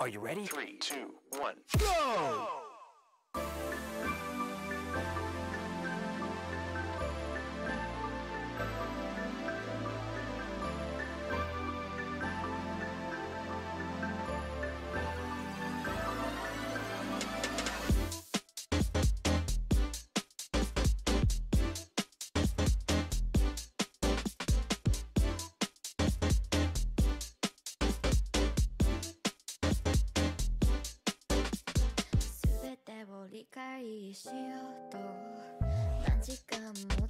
Are you ready? Three, two, one, go! 返しようと。何時間も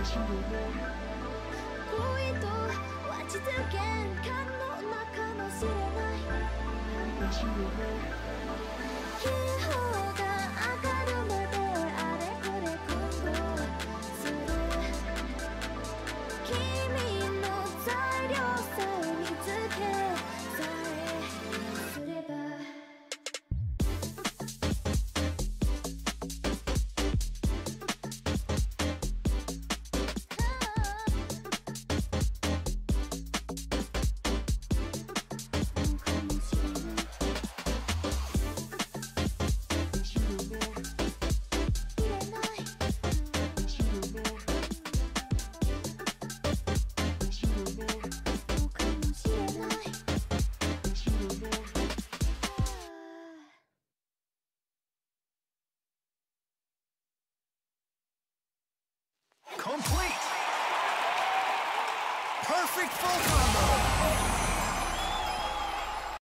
恋とは実現可能なかもしれない。Perfect full combo.